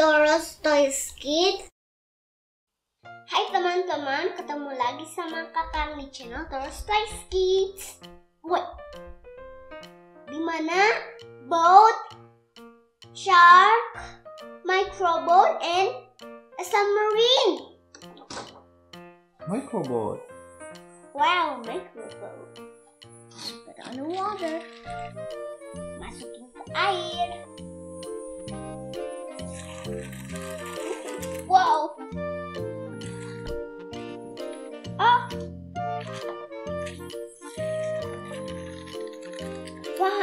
Toys Kids. Hai teman-teman, ketemu lagi sama kakak di channel Toys Kids. Wait, di mana boat, shark, microboat, and a submarine. Microbot. Wow, microboat. Put on the water. Masukin ke air.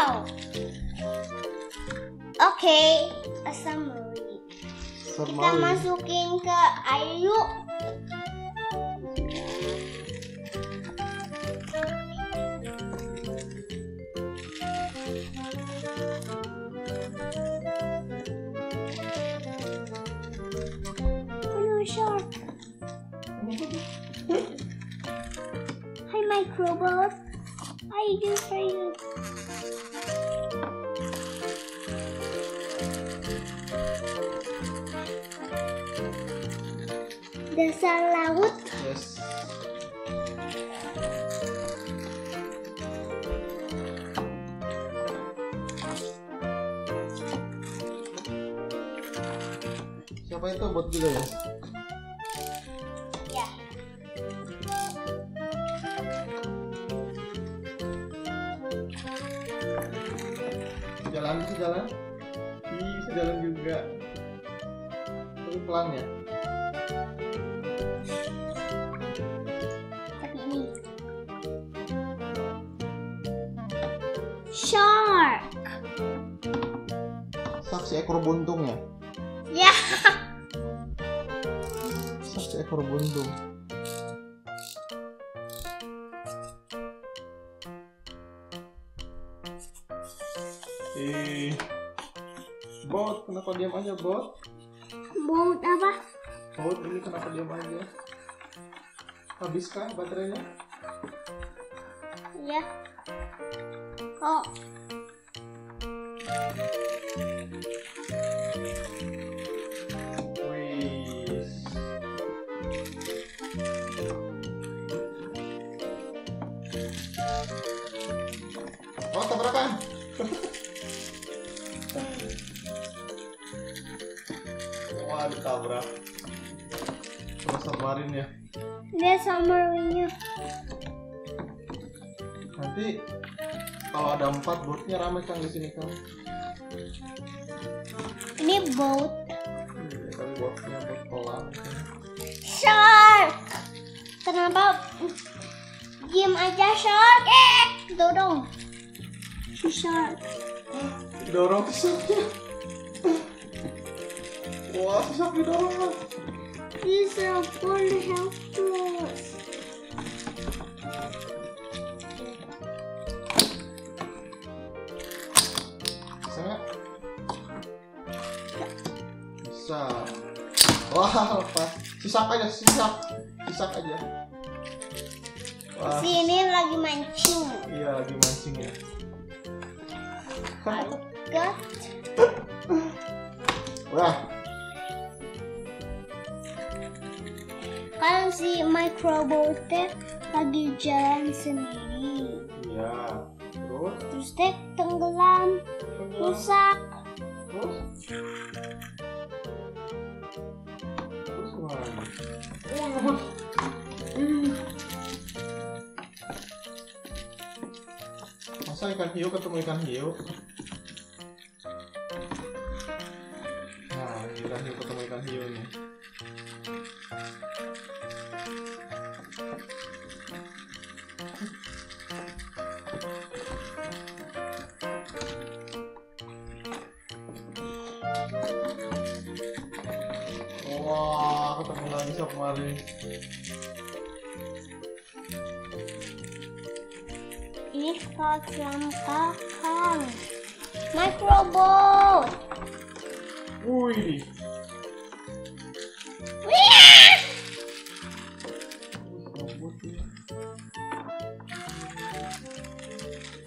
Wow. Oke, a submarine. Kita Submarine. masukin ke air yuk. Oh no, shark. Hi, microbot. I do for you. Dasar laut Yes. Siapa itu bot juga ya? ya. Jalan bisa jalan? Ih, bisa jalan juga. Tapi pelan ya. Shark. Saksi ekor buntung ya? Ya. Saksi ekor buntung. Eh, bot, kenapa diam aja bot? Boat apa? Bot ini kenapa diam aja? Habiskah baterainya? Ya. Oh. Oh, tabrakan. Wah, ditabrak. Terus submarine ya. Dia submarine-nya. Nanti kalau ada empat botnya rame kan di sini kan. Ini boat. Iya, tapi botnya bot kolam. Shark. Kenapa diam aja shark? Eh, dorong. Si shark. Dorong susahnya. Wah, susah didorong lah. Fully helpless. Wah, pas. Sisak aja, sisak. Sisak aja. Wah, Si ini lagi mancing. iya lagi mancing ya. Got Wah, kan si microbot teh lagi jalan sendiri. iya. Terus, Terus teh tenggelam, rusak. Terus Masa ikan hiu ketemu ikan hiu? Nah, ikan hiu ketemu ikan hiu nih. Wah, ketemu lagi submarine. Ini kecelakaan. Microbot. Wih.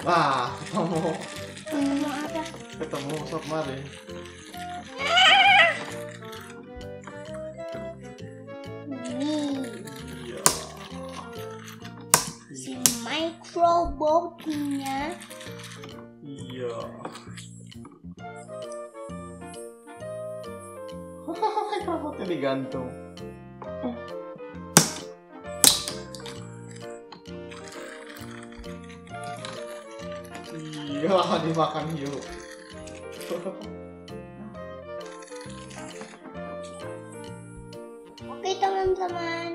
Wah, ketemu Mau apa? ketemu submarine. Rambutnya digantung. Iya, dimakan yuk. Oke teman-teman.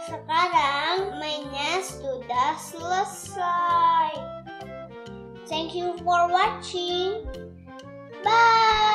Sekarang mainnya sudah selesai. Thank you for watching. Bye.